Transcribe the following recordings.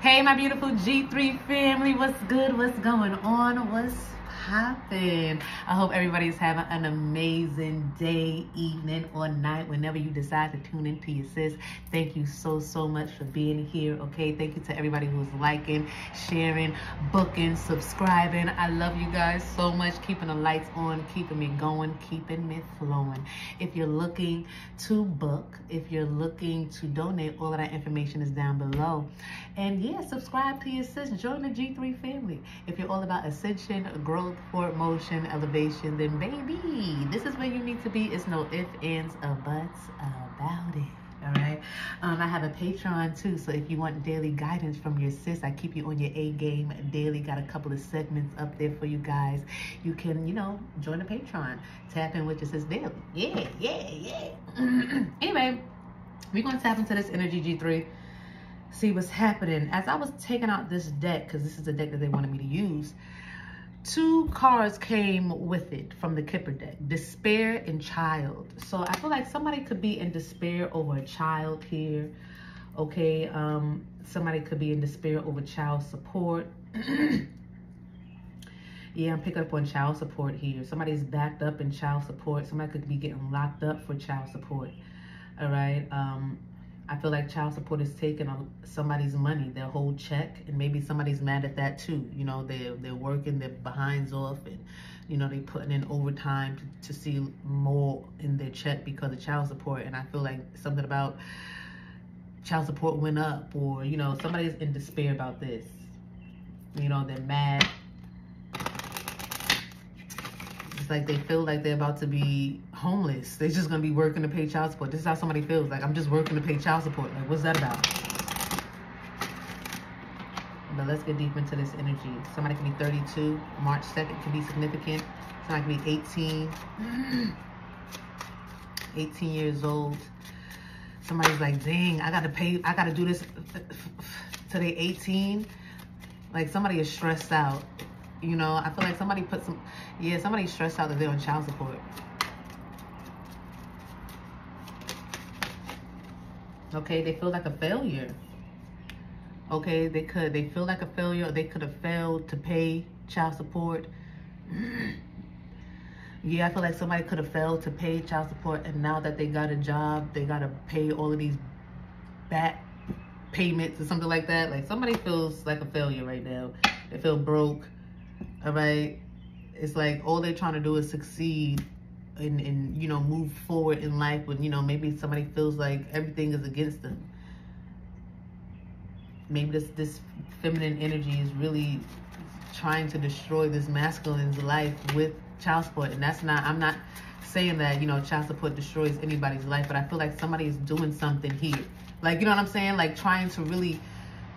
Hey, my beautiful G3 family. What's good? What's going on? What's popping? I hope everybody's having an amazing day, evening, or night whenever you decide to tune into your sis. Thank you so, so much for being here. Okay. Thank you to everybody who's liking, sharing, booking, subscribing. I love you guys so much. Keeping the lights on, keeping me going, keeping me flowing. If you're looking to book, if you're looking to donate, all of that information is down below. And yeah, subscribe to your sis. Join the G3 family. If you're all about ascension, growth, forward motion, elevation, then baby, this is where you need to be. It's no ifs, ands, or buts about it. All right. Um, I have a Patreon too. So if you want daily guidance from your sis, I keep you on your A game daily. Got a couple of segments up there for you guys. You can, you know, join the Patreon. Tap in with your sis daily. Yeah, yeah, yeah. anyway, we're going to tap into this energy G3 see what's happening. As I was taking out this deck, because this is the deck that they wanted me to use, two cards came with it from the Kipper deck, despair and child. So I feel like somebody could be in despair over a child here. Okay, um, somebody could be in despair over child support. yeah, I'm picking up on child support here. Somebody's backed up in child support. Somebody could be getting locked up for child support. All right. Um, I feel like child support is taking somebody's money, their whole check, and maybe somebody's mad at that too. You know, they're they're working their behinds off, and you know they're putting in overtime to, to see more in their check because of child support. And I feel like something about child support went up, or you know somebody's in despair about this. You know, they're mad like they feel like they're about to be homeless. They're just going to be working to pay child support. This is how somebody feels. Like, I'm just working to pay child support. Like, what's that about? But let's get deep into this energy. Somebody can be 32. March 2nd can be significant. Somebody can be 18. 18 years old. Somebody's like, dang, I got to pay. I got to do this till they 18. Like, somebody is stressed out. You know, I feel like somebody put some, yeah, somebody stressed out that they're on child support. Okay, they feel like a failure. Okay, they could, they feel like a failure. They could have failed to pay child support. yeah, I feel like somebody could have failed to pay child support. And now that they got a job, they got to pay all of these back payments or something like that. Like somebody feels like a failure right now. They feel broke all right it's like all they're trying to do is succeed and, and you know move forward in life when you know maybe somebody feels like everything is against them. Maybe this this feminine energy is really trying to destroy this masculine's life with child support. And that's not i'm not saying that you know child support destroys anybody's life but i feel like somebody is doing something here. Like you know what i'm saying? Like trying to really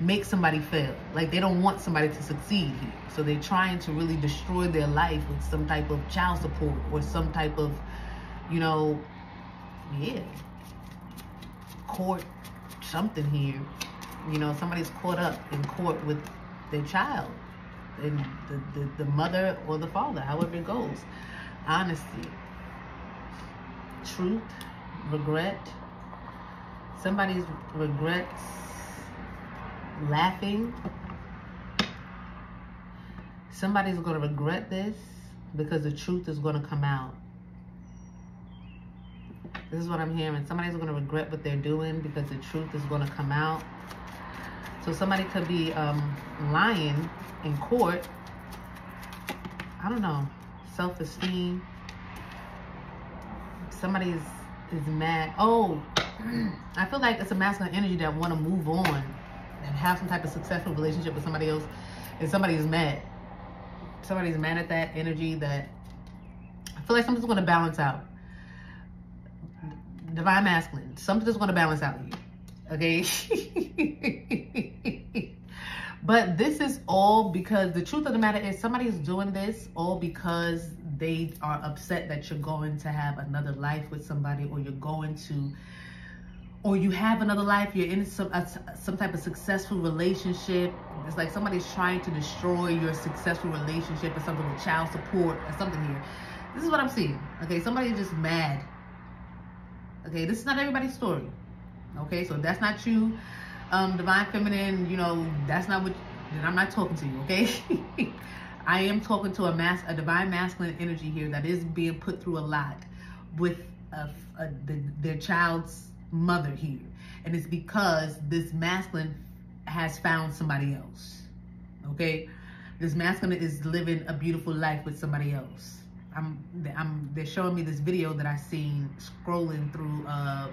make somebody fail. Like they don't want somebody to succeed here. So they're trying to really destroy their life with some type of child support or some type of, you know, yeah, court something here. You know, somebody's caught up in court with their child and the, the, the mother or the father, however it goes. Honesty, truth, regret. Somebody's regrets laughing. Somebody's going to regret this because the truth is going to come out. This is what I'm hearing. Somebody's going to regret what they're doing because the truth is going to come out. So somebody could be um, lying in court. I don't know. Self-esteem. Somebody is, mad. Oh, I feel like it's a masculine energy that want to move on have some type of successful relationship with somebody else and somebody's mad. Somebody's mad at that energy that I feel like something's going to balance out. Divine masculine. Something's going to balance out here. Okay. but this is all because the truth of the matter is somebody is doing this all because they are upset that you're going to have another life with somebody or you're going to or you have another life, you're in some a, some type of successful relationship. It's like somebody's trying to destroy your successful relationship or something with child support or something here. This is what I'm seeing. Okay, somebody's just mad. Okay, this is not everybody's story. Okay, so that's not you. um, divine feminine, you know, that's not what, then I'm not talking to you, okay? I am talking to a mass, a divine masculine energy here that is being put through a lot with a, a, the, their child's mother here. And it's because this masculine has found somebody else, okay? This masculine is living a beautiful life with somebody else. I'm, I'm, they're showing me this video that I seen scrolling through, uh,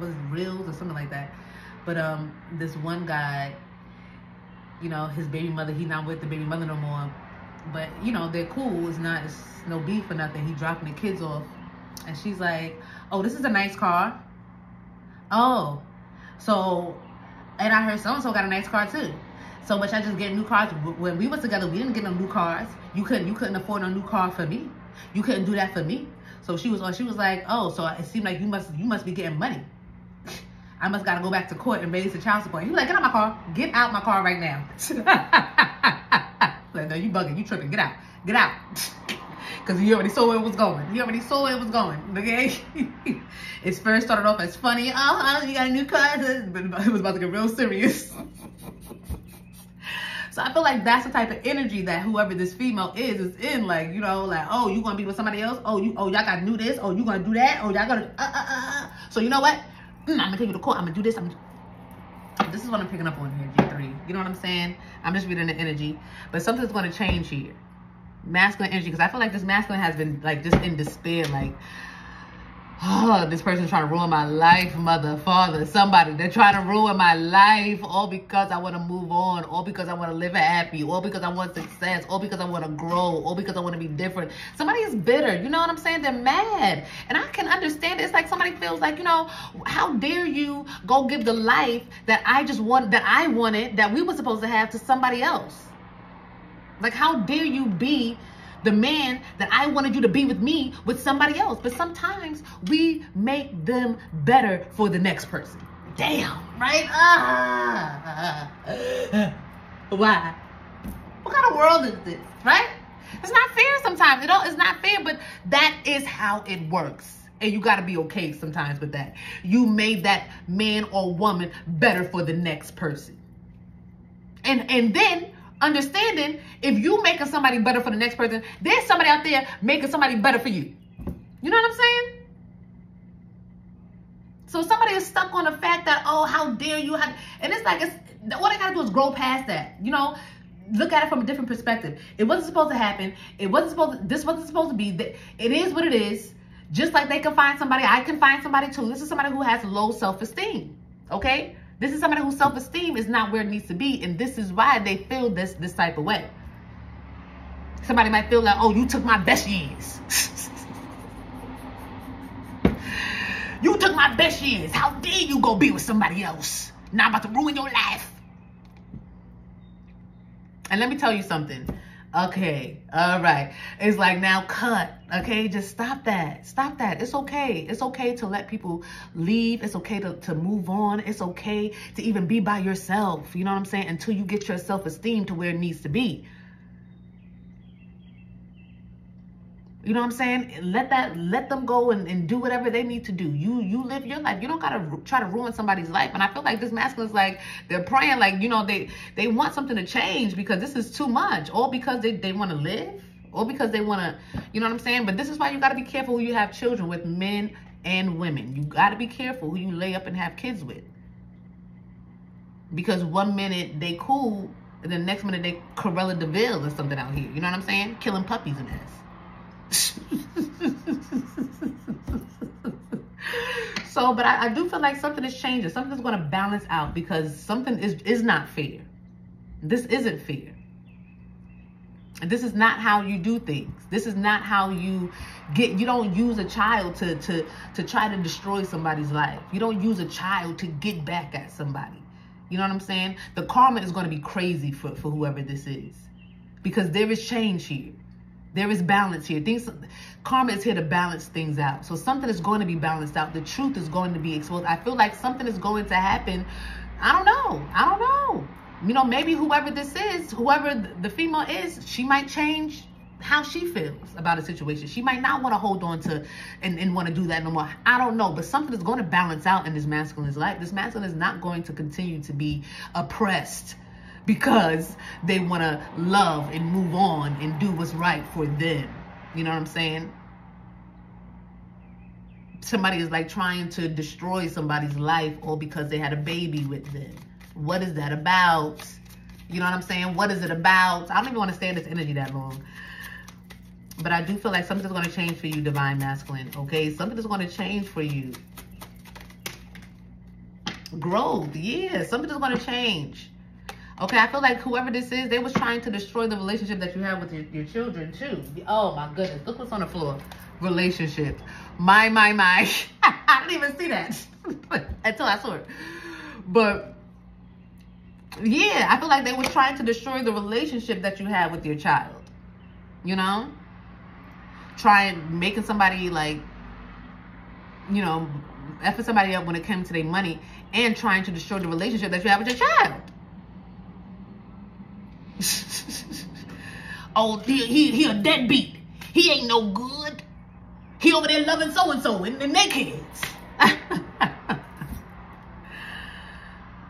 was reels or something like that but um, this one guy, you know, his baby mother, he not with the baby mother no more. But you know, they're cool. It's not, it's no beef or nothing. He dropping the kids off, and she's like, "Oh, this is a nice car." Oh, so, and I heard so and so got a nice car too. So, but I just get new cars. When we was together, we didn't get no new cars. You couldn't, you couldn't afford no new car for me. You couldn't do that for me. So she was, she was like, "Oh, so it seemed like you must, you must be getting money." I must gotta go back to court and raise the child support. He like, get out my car. Get out my car right now. like, no, you bugging. You tripping. Get out. Get out. Because you already saw where it was going. You already saw where it was going. Okay? it first started off as funny. Oh, you got a new car. But it was about to get real serious. So I feel like that's the type of energy that whoever this female is is in. Like, you know, like, oh, you gonna be with somebody else? Oh, you, oh, y'all gotta do this. Oh, you gonna do that? Oh, y'all gotta, uh, uh, uh. So you know what? mm, I'm gonna take you to court. I'm gonna do this. I'm this is what I'm picking up on here, G3. You know what I'm saying? I'm just reading the energy. But something's gonna change here. Masculine energy, because I feel like this masculine has been like just in despair, like oh, this person's trying to ruin my life, mother, father, somebody. They're trying to ruin my life all because I want to move on, all because I want to live happy, all because I want success, all because I want to grow, all because I want to be different. Somebody is bitter. You know what I'm saying? They're mad. And I can understand it. It's like somebody feels like, you know, how dare you go give the life that I just want, that I wanted, that we were supposed to have to somebody else? Like, how dare you be the man that I wanted you to be with me with somebody else. But sometimes we make them better for the next person. Damn, right? Ah. Why? What kind of world is this, right? It's not fair sometimes. It all, it's not fair, but that is how it works. And you got to be okay sometimes with that. You made that man or woman better for the next person. And and then understanding if you making somebody better for the next person, there's somebody out there making somebody better for you. You know what I'm saying? So somebody is stuck on the fact that, oh, how dare you have, and it's like, it's, all I gotta do is grow past that, you know? Look at it from a different perspective. It wasn't supposed to happen. It wasn't supposed to, this wasn't supposed to be, it is what it is. Just like they can find somebody, I can find somebody too. This is somebody who has low self-esteem, okay? This is somebody whose self-esteem is not where it needs to be. And this is why they feel this, this type of way. Somebody might feel like, oh, you took my best years. you took my best years. How dare you go be with somebody else? Now I'm about to ruin your life. And let me tell you something. Okay, all right. It's like now cut. Okay, just stop that. Stop that. It's okay. It's okay to let people leave. It's okay to, to move on. It's okay to even be by yourself. You know what I'm saying? Until you get your self-esteem to where it needs to be. You know what I'm saying? Let that let them go and, and do whatever they need to do. You you live your life. You don't gotta try to ruin somebody's life. And I feel like this masculine's like they're praying like, you know, they they want something to change because this is too much. All because they, they want to live. Or because they want to, you know what I'm saying? But this is why you gotta be careful who you have children with, men and women. You gotta be careful who you lay up and have kids with. Because one minute they cool, and the next minute they Cruella de Vil or something out here. You know what I'm saying? Killing puppies and ass. so, but I, I, do feel like something is changing. Something is going to balance out because something is, is not fair. This isn't fair. This is not how you do things. This is not how you get, you don't use a child to, to, to try to destroy somebody's life. You don't use a child to get back at somebody. You know what I'm saying? The karma is going to be crazy for, for whoever this is because there is change here. There is balance here. Things, karma is here to balance things out. So something is going to be balanced out. The truth is going to be exposed. I feel like something is going to happen. I don't know. I don't know. You know, maybe whoever this is, whoever the female is, she might change how she feels about a situation. She might not want to hold on to and, and want to do that no more. I don't know, but something is going to balance out in this masculine's life. This masculine is not going to continue to be oppressed because they want to love and move on and do what's right for them. You know what I'm saying? Somebody is like trying to destroy somebody's life all because they had a baby with them. What is that about? You know what I'm saying? What is it about? I don't even want to stay in this energy that long. But I do feel like something's going to change for you, Divine Masculine. Okay? Something's going to change for you. Growth. Yeah. Something's going to change. Okay, I feel like whoever this is, they was trying to destroy the relationship that you have with your, your children too. Oh my goodness, look what's on the floor. Relationship. My, my, my. I didn't even see that until I saw it. But yeah, I feel like they were trying to destroy the relationship that you have with your child. You know? Trying, making somebody like, you know, effing somebody up when it came to their money and trying to destroy the relationship that you have with your child. oh, he, he, he a deadbeat. He ain't no good. He over there loving so-and-so and, and their kids.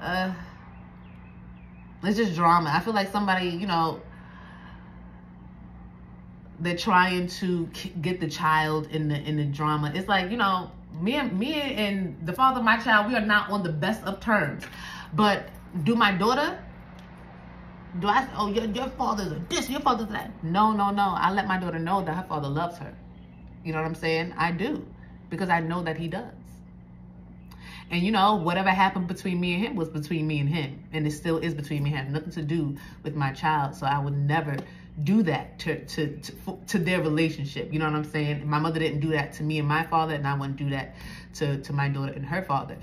uh, it's just drama. I feel like somebody, you know, they're trying to get the child in the in the drama. It's like, you know, me and me and the father of my child, we are not on the best of terms. But do my daughter do I oh your your father's a this, your father's that? No, no, no. I let my daughter know that her father loves her. You know what I'm saying? I do. Because I know that he does. And you know, whatever happened between me and him was between me and him. And it still is between me and. Nothing to do with my child. So I would never do that to, to, to, to, their relationship. You know what I'm saying? My mother didn't do that to me and my father, and I wouldn't do that to, to my daughter and her father.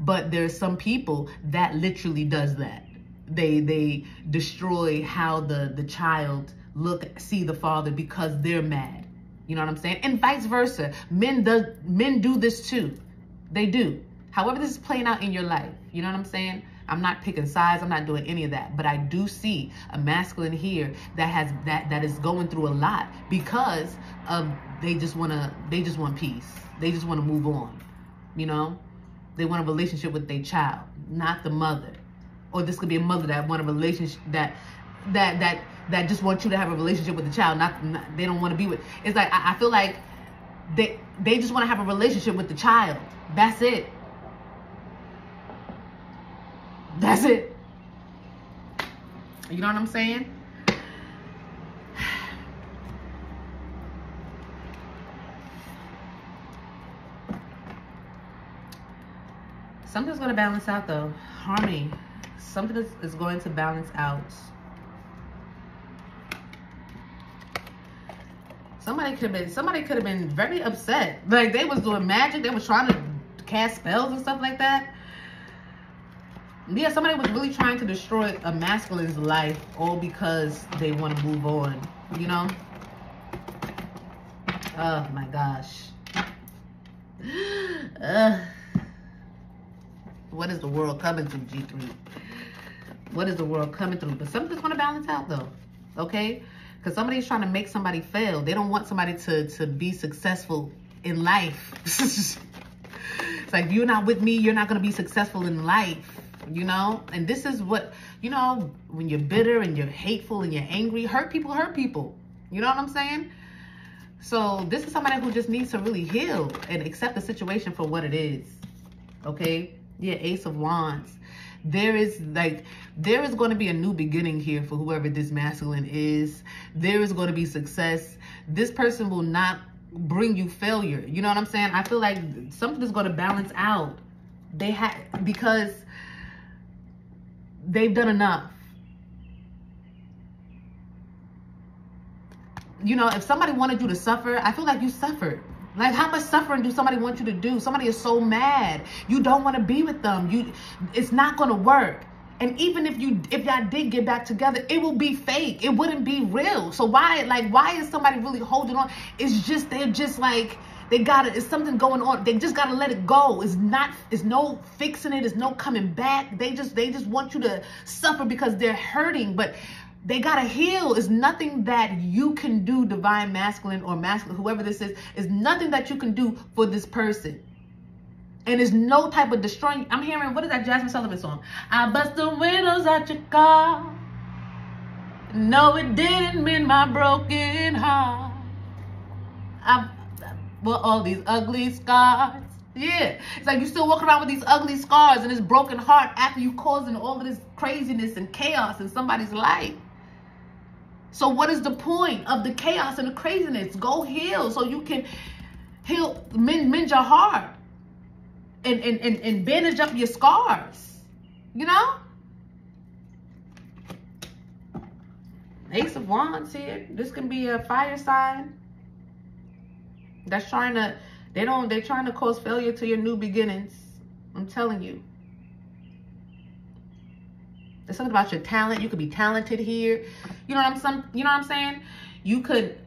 But there's some people that literally does that. They they destroy how the, the child look see the father because they're mad. You know what I'm saying? And vice versa. Men does men do this too. They do. However, this is playing out in your life. You know what I'm saying? I'm not picking sides. I'm not doing any of that. But I do see a masculine here that has that that is going through a lot because of they just wanna they just want peace. They just want to move on. You know? They want a relationship with their child, not the mother. Or this could be a mother that want a relationship that that that that just want you to have a relationship with the child, not, not they don't want to be with. It's like I, I feel like they they just want to have a relationship with the child. That's it. That's it. You know what I'm saying? Something's going to balance out though. Harmony. Something is, is going to balance out. Somebody could have been somebody could have been very upset. Like they was doing magic, they was trying to cast spells and stuff like that yeah, somebody was really trying to destroy a masculine's life all because they want to move on, you know? Oh my gosh. Uh, what is the world coming to, G3? What is the world coming through? But something's going to balance out, though. Okay? Because somebody's trying to make somebody fail. They don't want somebody to, to be successful in life. it's like, you're not with me, you're not going to be successful in life you know? And this is what, you know, when you're bitter and you're hateful and you're angry, hurt people hurt people. You know what I'm saying? So this is somebody who just needs to really heal and accept the situation for what it is. Okay? Yeah, Ace of Wands. There is like, there is going to be a new beginning here for whoever this masculine is. There is going to be success. This person will not bring you failure. You know what I'm saying? I feel like something is going to balance out. They have, because they've done enough. You know, if somebody wanted you to suffer, I feel like you suffered. Like how much suffering do somebody want you to do? Somebody is so mad. You don't want to be with them. You it's not going to work. And even if you if y'all did get back together, it will be fake. It wouldn't be real. So why like why is somebody really holding on? It's just they're just like they got it. It's something going on. They just gotta let it go. It's not. It's no fixing it. It's no coming back. They just. They just want you to suffer because they're hurting. But they gotta heal. It's nothing that you can do, divine masculine or masculine, whoever this is, is nothing that you can do for this person. And there's no type of destroying. I'm hearing, what is that Jazmine Sullivan song? I bust the windows out your car. No, it didn't mend my broken heart. I, well, all these ugly scars. Yeah. It's like you still walking around with these ugly scars and this broken heart after you causing all of this craziness and chaos in somebody's life. So what is the point of the chaos and the craziness? Go heal so you can heal, mend, mend your heart and, and, and, and bandage up your scars. You know? Ace of Wands here. This can be a fire sign that's trying to, they don't, they're trying to cause failure to your new beginnings. I'm telling you. There's something about your talent. You could be talented here. You know what I'm some you know what I'm saying? You could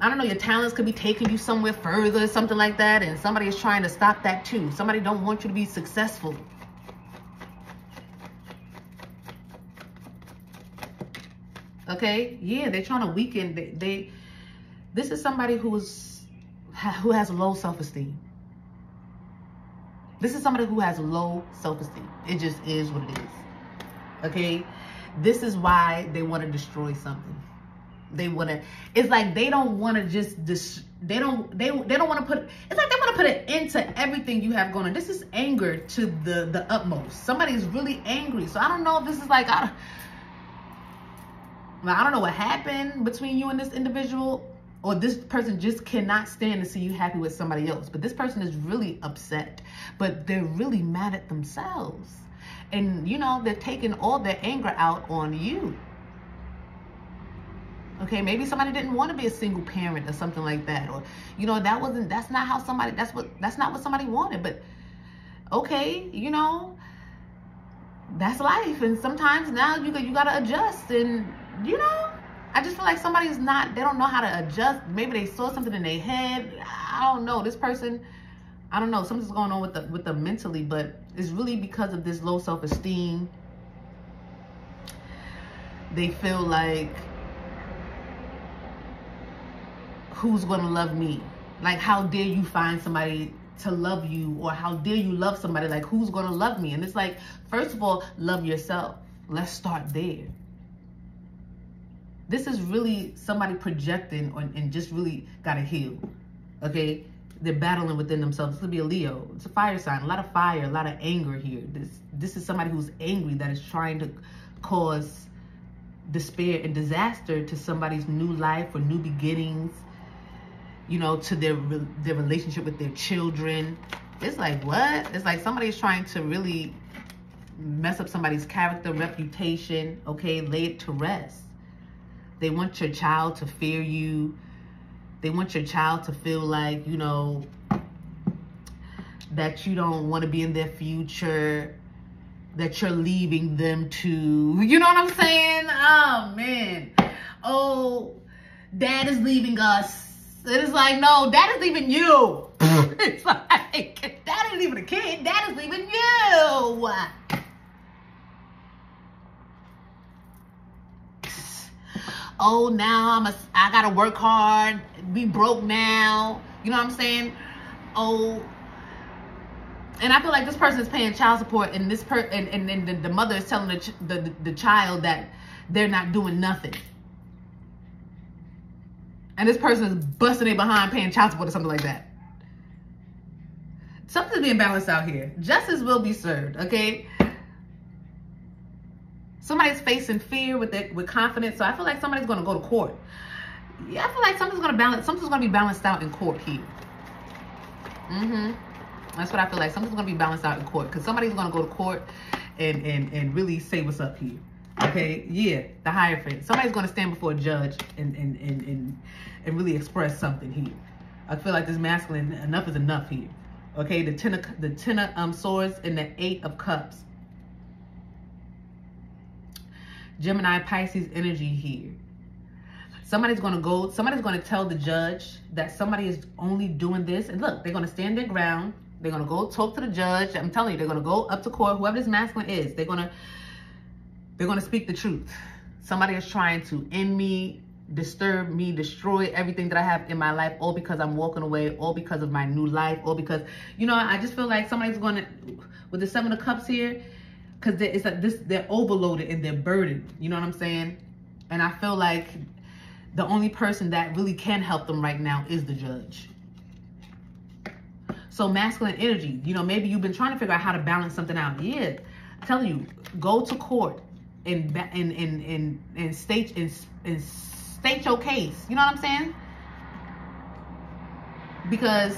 I don't know, your talents could be taking you somewhere further, something like that, and somebody is trying to stop that too. Somebody don't want you to be successful. Okay? Yeah, they're trying to weaken they, they this is somebody who's who has low self-esteem. This is somebody who has low self-esteem. It just is what it is. Okay. This is why they want to destroy something. They want to, it's like they don't want to just, dis, they don't, they, they don't want to put, it's like they want to put an end to everything you have going on. This is anger to the, the utmost. Somebody's really angry. So I don't know if this is like, I, I don't know what happened between you and this individual or this person just cannot stand to see you happy with somebody else. But this person is really upset, but they're really mad at themselves. And, you know, they're taking all their anger out on you. Okay, maybe somebody didn't want to be a single parent or something like that. Or, you know, that wasn't, that's not how somebody, that's what, that's not what somebody wanted. But, okay, you know, that's life. And sometimes now you, you got to adjust. And, you know, I just feel like somebody's not, they don't know how to adjust. Maybe they saw something in their head. I don't know. This person, I don't know, something's going on with the with them mentally, but it's really because of this low self-esteem. They feel like who's gonna love me? Like how dare you find somebody to love you or how dare you love somebody like who's gonna love me? And it's like, first of all, love yourself. Let's start there. This is really somebody projecting on, and just really gotta heal. Okay? They're battling within themselves. This could be a Leo. It's a fire sign. A lot of fire, a lot of anger here. This this is somebody who's angry that is trying to cause despair and disaster to somebody's new life or new beginnings. You know, to their their relationship with their children. It's like what? It's like somebody's trying to really mess up somebody's character, reputation. Okay, lay it to rest. They want your child to fear you they want your child to feel like, you know, that you don't want to be in their future, that you're leaving them to, you know what I'm saying? Oh, man. Oh, dad is leaving us. It is like, no, dad is leaving you. it's like, dad isn't even a kid. Dad is leaving you. Oh, now I'm a, I gotta work hard, be broke now. You know what I'm saying? Oh, and I feel like this person is paying child support, and this per and and, and the, the, mother is telling the, the the child that they're not doing nothing. And this person is busting it behind paying child support or something like that. Something's being balanced out here. Justice will be served, okay? Somebody's facing fear with it with confidence. So I feel like somebody's going to go to court. Yeah, I feel like something's going to balance. Something's going to be balanced out in court here. Mm-hmm. That's what I feel like. Something's going to be balanced out in court. Because somebody's going to go to court and, and, and really say what's up here. Okay, yeah, the Hierophant. Somebody's going to stand before a judge and, and, and, and, and really express something here. I feel like this masculine, enough is enough here. Okay, the ten of, the ten of um, swords and the eight of cups. Gemini, Pisces energy here. Somebody's going to go, somebody's going to tell the judge that somebody is only doing this. And look, they're going to stand their ground. They're going to go talk to the judge. I'm telling you, they're going to go up to court, whoever this masculine is. They're going to, they're going to speak the truth. somebody is trying to end me, disturb me, destroy everything that I have in my life, all because I'm walking away, all because of my new life, all because, you know, I just feel like somebody's going to, with the seven of cups here, because it's like this, they're overloaded and they're burdened. You know what I'm saying? And I feel like the only person that really can help them right now is the judge. So masculine energy, you know, maybe you've been trying to figure out how to balance something out. Yeah, telling you, go to court and and and and, and state and, and state your case. You know what I'm saying? Because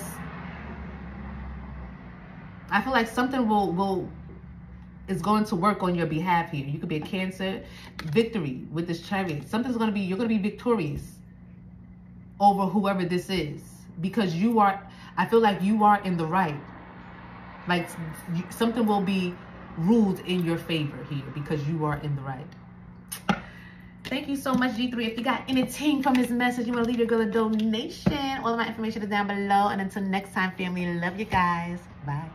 I feel like something will will is going to work on your behalf here. You could be a cancer. Victory with this chariot. Something's going to be, you're going to be victorious over whoever this is. Because you are, I feel like you are in the right. Like something will be ruled in your favor here because you are in the right. Thank you so much, G3. If you got anything from this message, you want to leave your girl a donation. All of my information is down below. And until next time, family, love you guys. Bye.